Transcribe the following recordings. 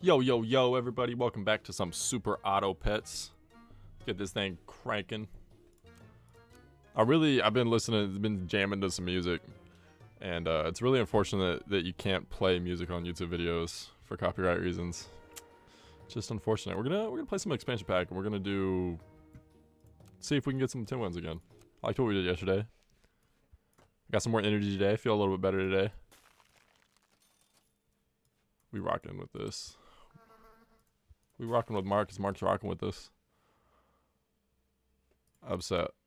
Yo, yo, yo, everybody. Welcome back to some Super Auto Pets. Get this thing cranking. I really, I've been listening, been jamming to some music. And uh, it's really unfortunate that you can't play music on YouTube videos for copyright reasons. Just unfortunate. We're gonna, we're gonna play some expansion pack and we're gonna do, see if we can get some 10 wins again. I liked what we did yesterday. Got some more energy today. I Feel a little bit better today. We rocking with this. We rocking with Mark. Is Mark's rocking with us? Upset.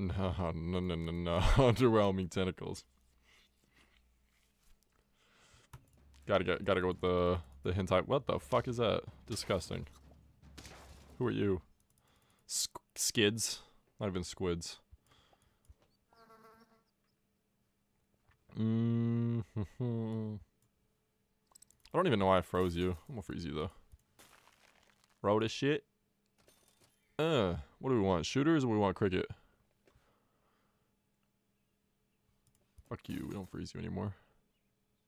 No, no, no, no, no. Underwhelming tentacles. Gotta get, gotta go with the the hentai. What the fuck is that? Disgusting. Who are you? Sk skids? Not even squids. Mm -hmm. I don't even know why I froze you. I'm gonna freeze you though. Roll this shit. Uh, what do we want? Shooters or we want cricket? Fuck you, we don't freeze you anymore.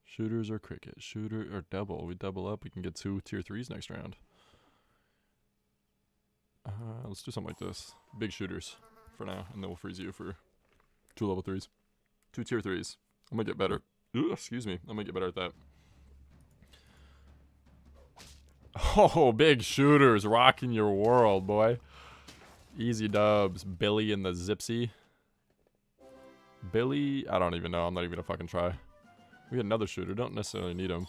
Shooters or cricket? Shooter or double? We double up, we can get two tier threes next round. Uh, let's do something like this. Big shooters for now, and then we'll freeze you for two level threes. Two tier threes. I'm gonna get better. Ooh, excuse me. I'm gonna get better at that. Oh, big shooters rocking your world, boy. Easy dubs. Billy and the Zipsy. Billy, I don't even know. I'm not even gonna fucking try. We got another shooter. Don't necessarily need him.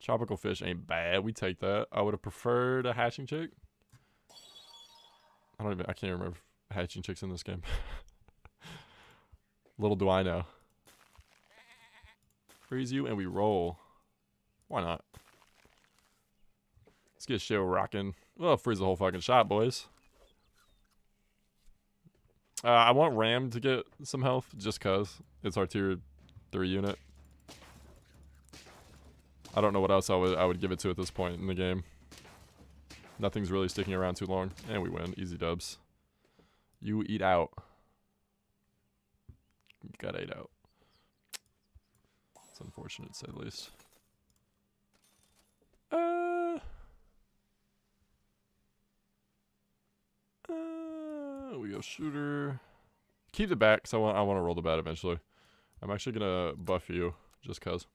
Tropical fish ain't bad. We take that. I would have preferred a hatching chick. I don't even, I can't remember hatching chicks in this game. Little do I know. Freeze you and we roll. Why not? Get shit rocking. Well, freeze the whole fucking shot, boys. Uh, I want Ram to get some health, just cause it's our tier three unit. I don't know what else I would I would give it to at this point in the game. Nothing's really sticking around too long, and we win. Easy dubs. You eat out. You got eight out. It's unfortunate, to say the least. Uh. Uh, we go shooter. Keep the bat because I want I want to roll the bat eventually. I'm actually gonna buff you just cause.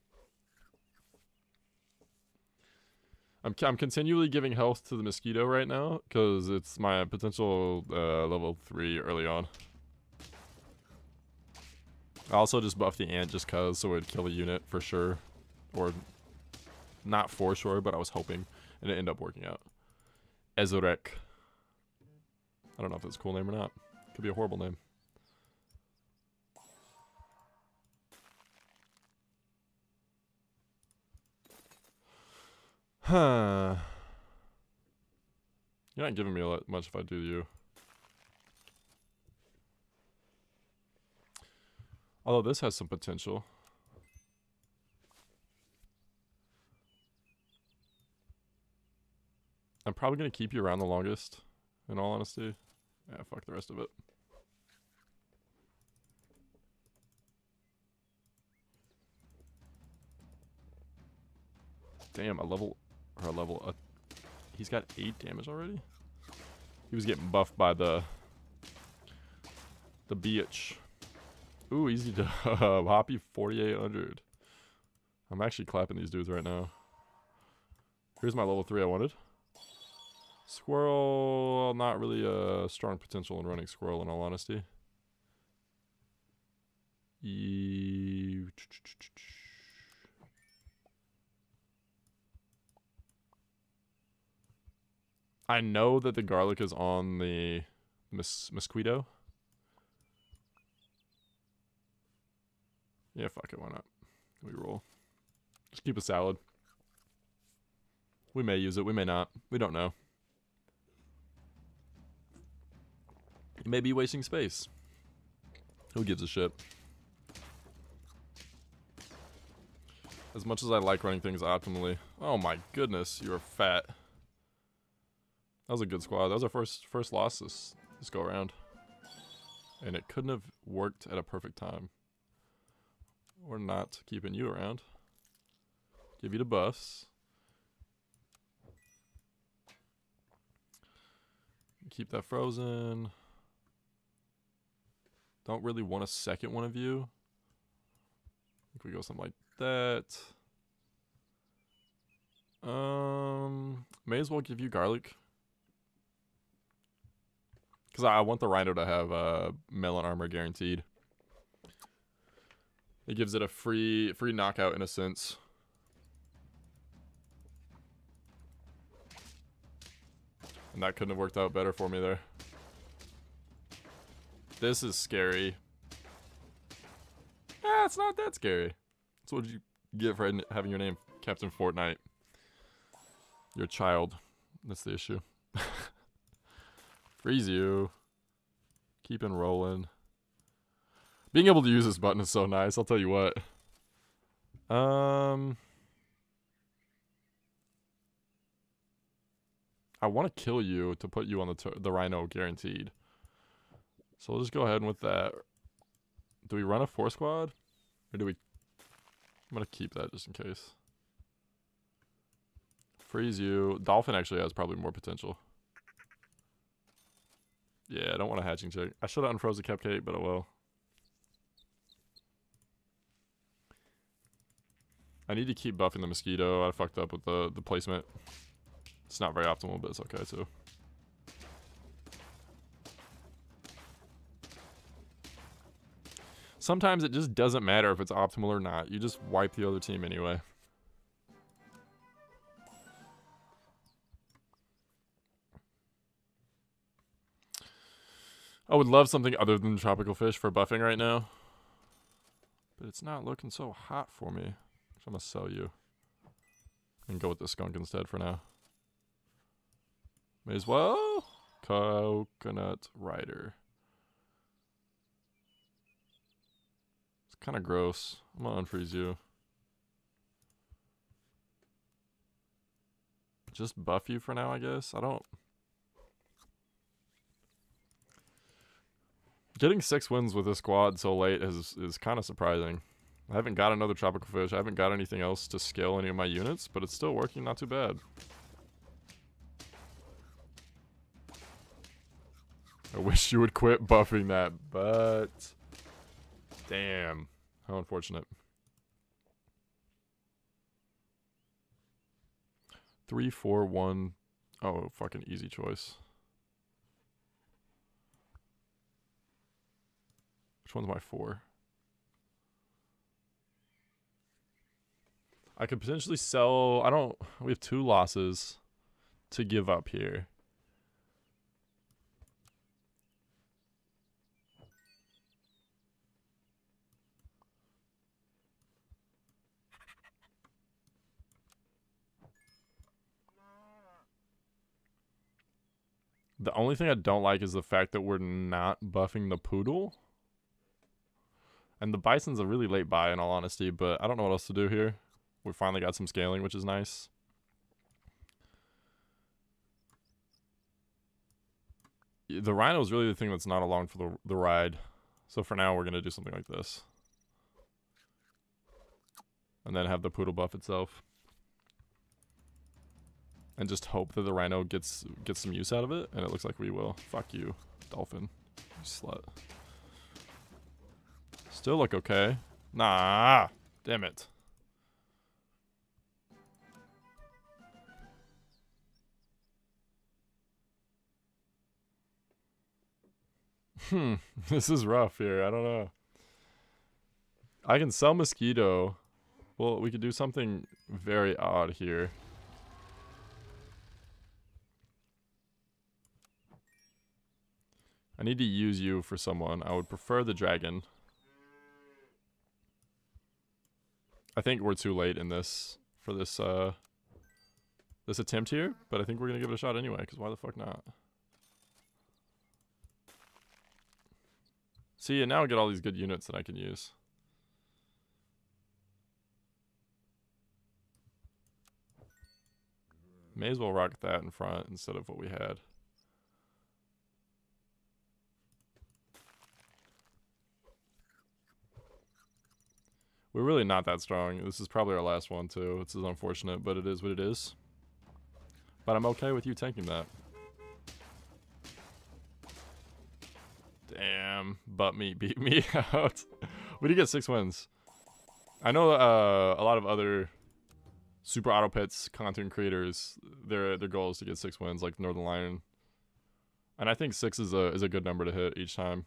I'm I'm continually giving health to the mosquito right now because it's my potential uh, level three early on. I also just buffed the ant just cause so it would kill a unit for sure, or not for sure, but I was hoping, and it ended up working out. Ezurek. I don't know if it's a cool name or not. Could be a horrible name. Huh. You're not giving me a lot much if I do you. Although this has some potential. I'm probably going to keep you around the longest, in all honesty. Yeah, fuck the rest of it. Damn, a level, or a level, uh, he's got 8 damage already? He was getting buffed by the, the beach. Ooh, easy to uh, Hoppy 4800. I'm actually clapping these dudes right now. Here's my level 3 I wanted. Squirrel, not really a strong potential in running Squirrel in all honesty. I know that the garlic is on the mos mosquito. Yeah, fuck it, why not? We roll. Just keep a salad. We may use it, we may not. We don't know. You may be wasting space. Who gives a shit? As much as I like running things optimally. Oh my goodness, you are fat. That was a good squad. That was our first first loss this, this go around. And it couldn't have worked at a perfect time. We're not keeping you around. Give you the buffs. Keep that frozen. Don't really want a second one of you. I think we go something like that. Um, may as well give you garlic. Because I want the Rhino to have uh, melon armor guaranteed. It gives it a free free knockout in a sense. And that couldn't have worked out better for me there. This is scary. Ah, it's not that scary. So what did you get for having your name Captain Fortnite? Your child. That's the issue. Freeze you. Keep rolling. Being able to use this button is so nice, I'll tell you what. Um... I want to kill you to put you on the the Rhino guaranteed. So we'll just go ahead with that. Do we run a four squad? Or do we... I'm going to keep that just in case. Freeze you. Dolphin actually has probably more potential. Yeah, I don't want a hatching chick. I should have unfroze the cupcake, but oh I will. I need to keep buffing the mosquito. I fucked up with the, the placement. It's not very optimal, but it's okay too. Sometimes it just doesn't matter if it's optimal or not. You just wipe the other team anyway. I would love something other than tropical fish for buffing right now. But it's not looking so hot for me. So I'm going to sell you. And go with the skunk instead for now. May as well. Coconut Rider. Kind of gross. I'm to unfreeze you. Just buff you for now, I guess. I don't... Getting six wins with this squad so late is, is kind of surprising. I haven't got another tropical fish. I haven't got anything else to scale any of my units, but it's still working not too bad. I wish you would quit buffing that, but... Damn. How unfortunate. Three, four, one. Oh, fucking easy choice. Which one's my four? I could potentially sell... I don't... We have two losses to give up here. The only thing I don't like is the fact that we're not buffing the poodle. And the bison's a really late buy in all honesty, but I don't know what else to do here. We finally got some scaling, which is nice. The rhino is really the thing that's not along for the, the ride. So for now, we're going to do something like this. And then have the poodle buff itself and just hope that the rhino gets gets some use out of it, and it looks like we will. Fuck you, dolphin. You slut. Still look okay. Nah, damn it. Hmm, this is rough here. I don't know. I can sell mosquito. Well, we could do something very odd here. I need to use you for someone. I would prefer the dragon. I think we're too late in this for this uh this attempt here, but I think we're gonna give it a shot anyway, because why the fuck not? See, and now I get all these good units that I can use. May as well rock that in front instead of what we had. We're really not that strong. This is probably our last one, too. This is unfortunate, but it is what it is. But I'm okay with you tanking that. Damn, but me beat me out. we did get six wins. I know uh, a lot of other Super Auto Pets content creators. Their their goal is to get six wins, like Northernlion. And I think six is a is a good number to hit each time.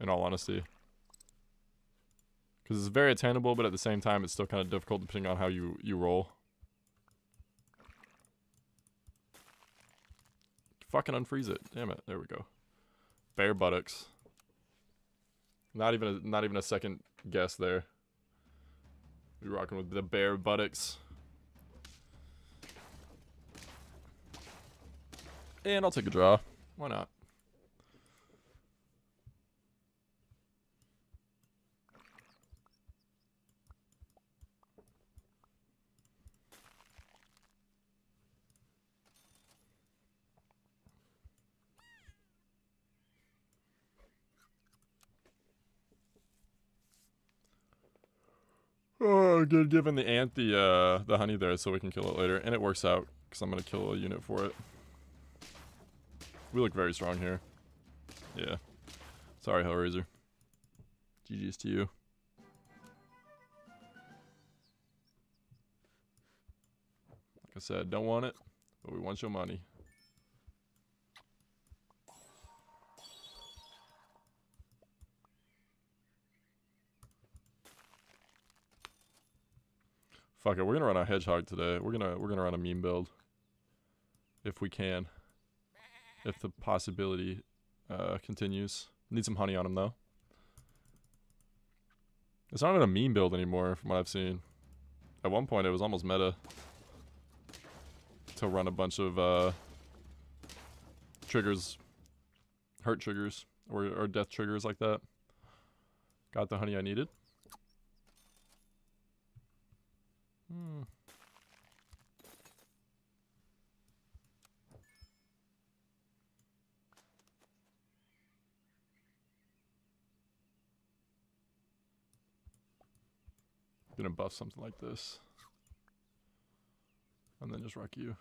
In all honesty, because it's very attainable, but at the same time, it's still kind of difficult depending on how you you roll. Fucking unfreeze it. Damn it. There we go. Bare buttocks. Not even a, not even a second guess there. We rocking with the bare buttocks. And I'll take a draw. Why not? Oh, good. Giving the ant the uh, the honey there so we can kill it later, and it works out because I'm gonna kill a unit for it. We look very strong here. Yeah. Sorry, Hellraiser. GG's to you. Like I said, don't want it, but we want your money. Fuck it, we're gonna run a hedgehog today. We're gonna we're gonna run a meme build. If we can. If the possibility uh, continues. Need some honey on him though. It's not even a meme build anymore from what I've seen. At one point it was almost meta. To run a bunch of uh, triggers. Hurt triggers. Or, or death triggers like that. Got the honey I needed. Hmm. Gonna buff something like this. And then just wreck you.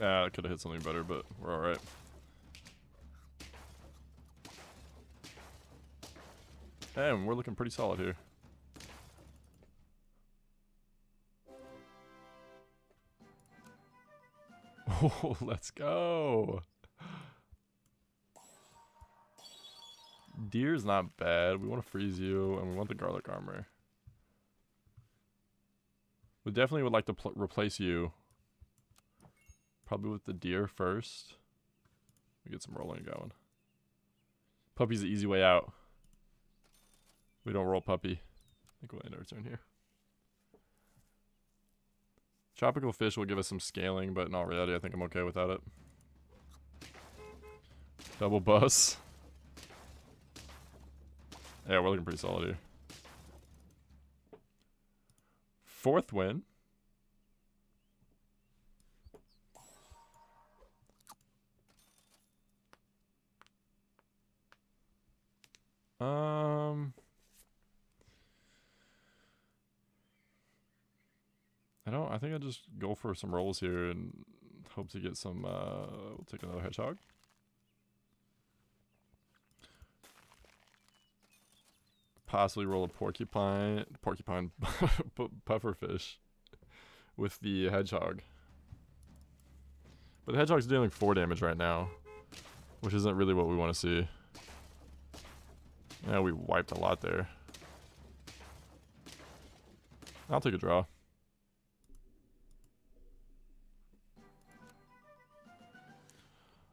Yeah, I could have hit something better, but we're alright. And we're looking pretty solid here. Oh, let's go. Deer's not bad. We want to freeze you, and we want the garlic armor. We definitely would like to replace you. Probably with the deer first. We get some rolling going. Puppy's the easy way out. We don't roll puppy. I think we'll end our turn here. Tropical fish will give us some scaling, but in all reality, I think I'm okay without it. Double bus. Yeah, we're looking pretty solid here. Fourth win. Um... Don't. I think I just go for some rolls here and hope to get some. Uh, we'll take another hedgehog. Possibly roll a porcupine, porcupine, pufferfish, with the hedgehog. But the hedgehog's dealing four damage right now, which isn't really what we want to see. Yeah, we wiped a lot there. I'll take a draw.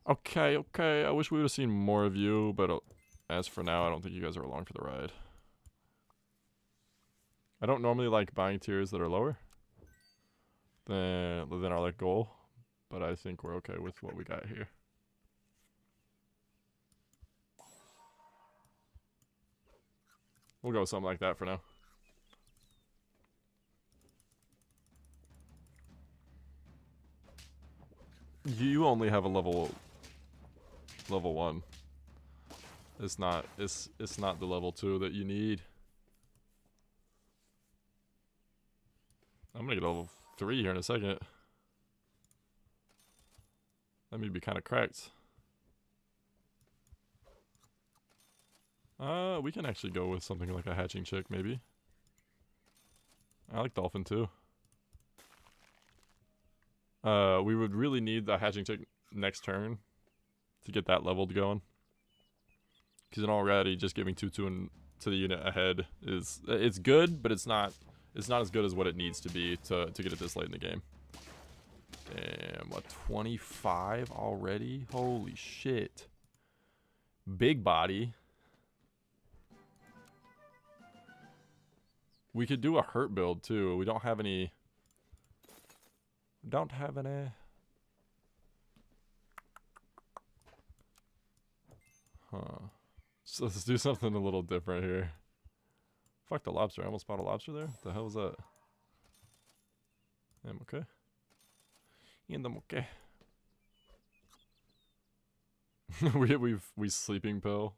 Okay, okay. I wish we would have seen more of you, but uh, as for now, I don't think you guys are along for the ride. I don't normally like buying tiers that are lower than, than our like goal, but I think we're okay with what we got here. We'll go with something like that for now. You only have a level level one. It's not it's it's not the level two that you need. I'm gonna get level three here in a second. That may be kind of cracked. Uh, we can actually go with something like a hatching chick, maybe. I like dolphin too. Uh, we would really need the hatching chick next turn to get that leveled going. Because in already, just giving two two and to the unit ahead is it's good, but it's not it's not as good as what it needs to be to to get it this late in the game. Damn, what 25 already? Holy shit! Big body. We could do a hurt build too. We don't have any. Don't have any. Huh. So let's do something a little different here. Fuck the lobster. I almost bought a lobster there. What the hell was that? I'm okay. And I'm okay. we we we sleeping pill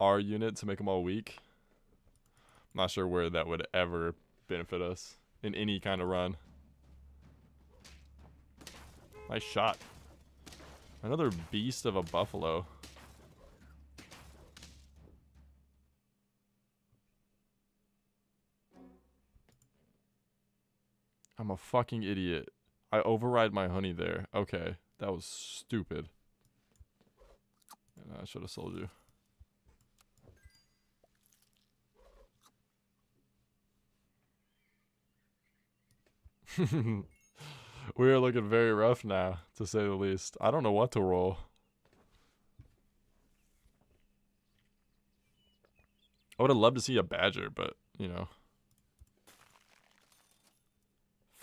our unit to make them all weak. I'm Not sure where that would ever benefit us in any kind of run. Nice shot. Another beast of a buffalo. I'm a fucking idiot. I override my honey there. Okay, that was stupid. And I should have sold you. we are looking very rough now, to say the least. I don't know what to roll. I would have loved to see a badger, but, you know.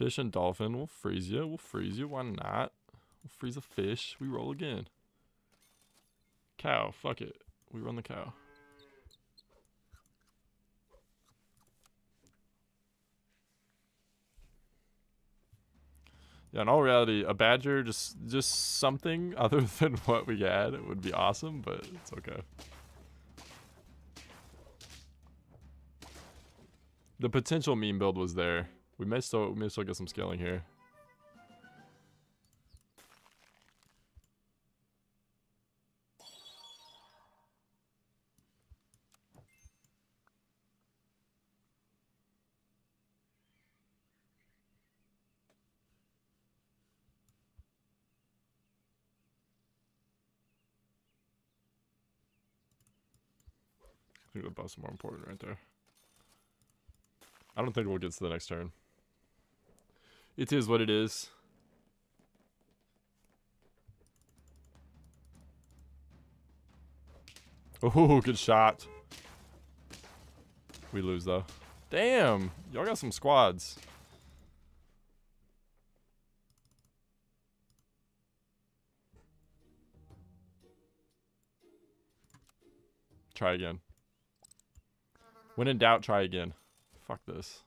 Fish and dolphin. We'll freeze you. We'll freeze you. Why not? We'll freeze a fish. We roll again. Cow. Fuck it. We run the cow. Yeah, in all reality, a badger, just just something other than what we had, it would be awesome, but it's okay. The potential meme build was there. We may still we may still get some scaling here. I think the bus is more important right there. I don't think we'll get to the next turn. It is what it is. Oh, good shot. We lose though. Damn, y'all got some squads. Try again. When in doubt, try again. Fuck this.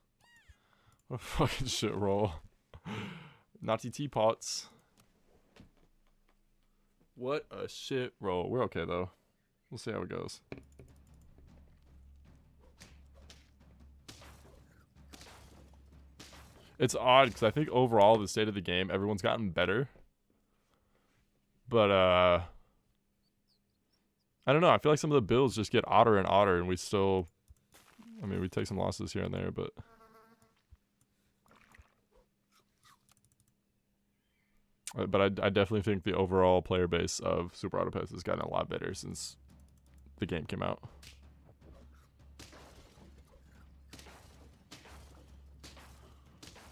What a fucking shit roll. Naughty teapots. What a shit roll. We're okay though. We'll see how it goes. It's odd because I think overall the state of the game, everyone's gotten better. But uh I don't know. I feel like some of the builds just get odder and odder, and we still I mean, we take some losses here and there, but... Uh, but I, I definitely think the overall player base of Super Auto has gotten a lot better since the game came out.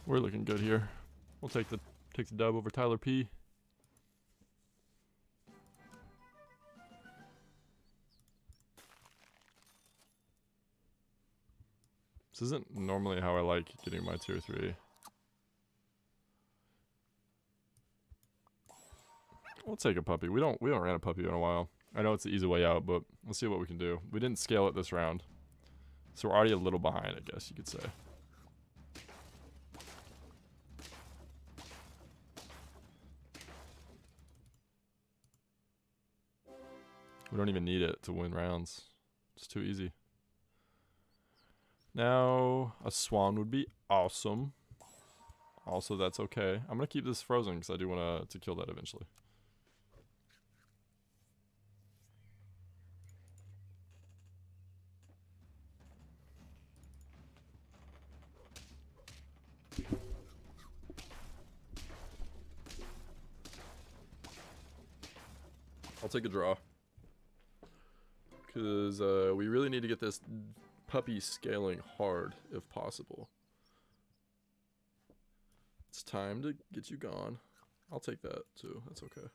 We're looking good here. We'll take the take the dub over Tyler P. This isn't normally how I like getting my tier 3. We'll take a puppy. We don't we don't ran a puppy in a while. I know it's the easy way out, but let's see what we can do. We didn't scale it this round. So we're already a little behind, I guess you could say. We don't even need it to win rounds. It's too easy. Now, a swan would be awesome. Also, that's okay. I'm gonna keep this frozen because I do want to to kill that eventually. I'll take a draw. Because uh, we really need to get this puppy scaling hard if possible. It's time to get you gone. I'll take that too. That's okay.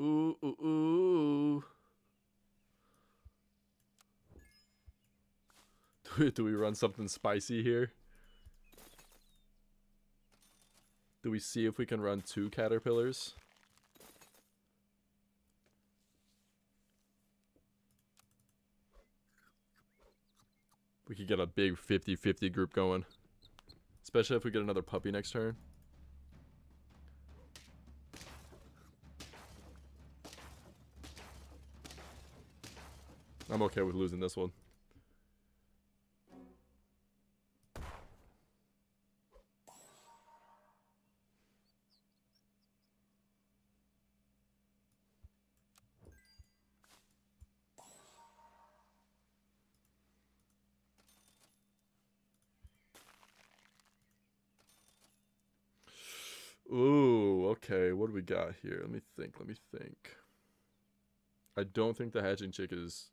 Ooh, ooh, ooh. Do we, do we run something spicy here? Do we see if we can run two caterpillars? We could get a big 50-50 group going. Especially if we get another puppy next turn. I'm okay with losing this one. Got here? Let me think. Let me think. I don't think the hatching chick is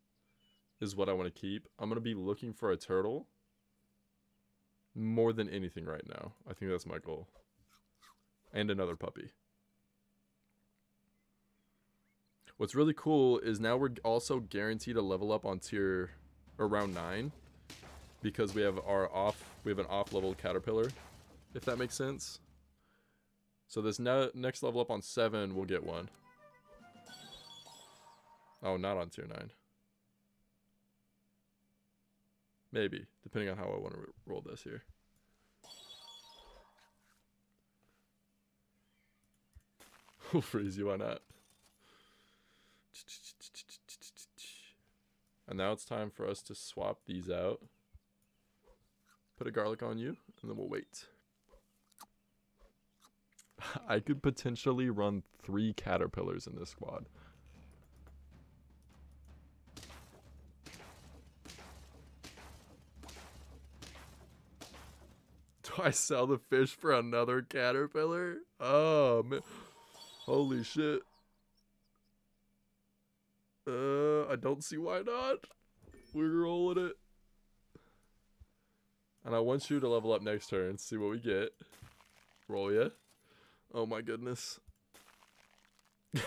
is what I want to keep. I'm gonna be looking for a turtle more than anything right now. I think that's my goal. And another puppy. What's really cool is now we're also guaranteed a level up on tier around nine because we have our off we have an off level caterpillar, if that makes sense. So this ne next level up on 7, we'll get one. Oh, not on tier 9. Maybe, depending on how I want to roll this here. we'll freeze you, why not? And now it's time for us to swap these out. Put a garlic on you, and then we'll wait. I could potentially run three caterpillars in this squad. Do I sell the fish for another caterpillar? Oh, man. Holy shit. Uh, I don't see why not. We're rolling it. And I want you to level up next turn, see what we get. Roll ya. Oh my goodness. we,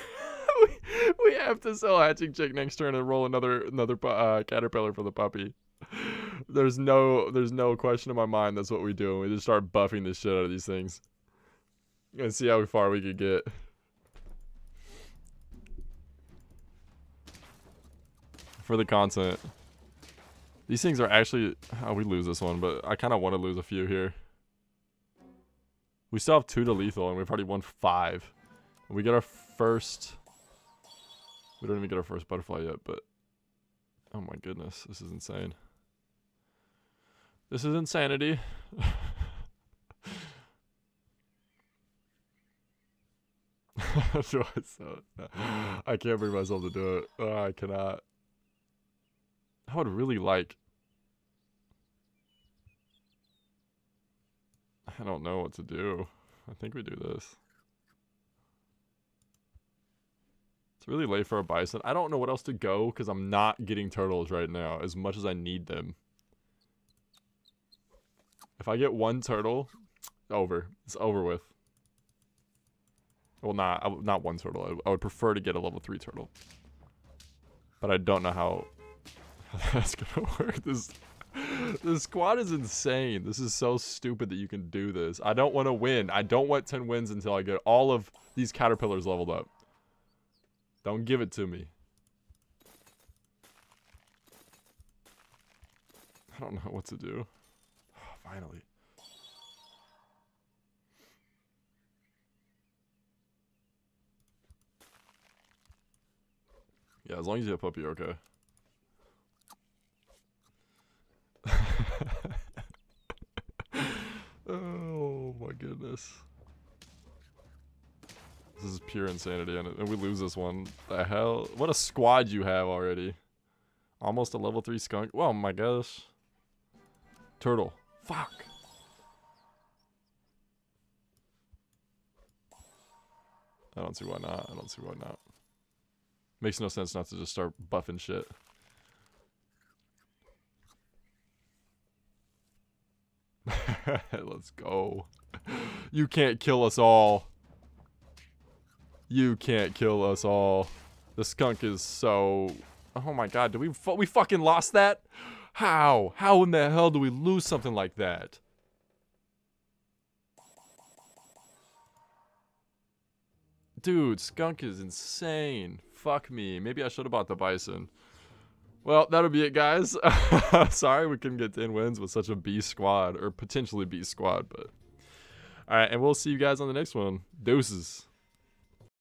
we have to sell hatching chick next turn and roll another another uh, caterpillar for the puppy. There's no there's no question in my mind that's what we do. We just start buffing the shit out of these things. And see how far we could get. For the content. These things are actually... Oh, we lose this one, but I kind of want to lose a few here. We still have two to lethal, and we've already won five. we get our first... We don't even get our first butterfly yet, but... Oh my goodness, this is insane. This is insanity. I can't bring myself to do it. Oh, I cannot. I would really like I don't know what to do. I think we do this. It's really late for a bison. I don't know what else to go because I'm not getting turtles right now as much as I need them. If I get one turtle, over. It's over with. Well, not not one turtle. I, would prefer to get a level 3 turtle. But I don't know how, how that's going to work. This the squad is insane. This is so stupid that you can do this. I don't want to win. I don't want 10 wins until I get all of these caterpillars leveled up. Don't give it to me. I don't know what to do. Finally. Yeah, as long as you have puppy, okay. oh my goodness. This is pure insanity, and we lose this one. The hell? What a squad you have already. Almost a level 3 skunk. Oh my gosh. Turtle. Fuck. I don't see why not. I don't see why not. Makes no sense not to just start buffing shit. Let's go. You can't kill us all. You can't kill us all. The skunk is so... Oh my god, did we fu we fucking lost that? How? How in the hell do we lose something like that? Dude, skunk is insane. Fuck me. Maybe I should have bought the bison. Well, that'll be it, guys. Sorry we couldn't get 10 wins with such a B squad, or potentially B squad, but. Alright, and we'll see you guys on the next one. Deuces.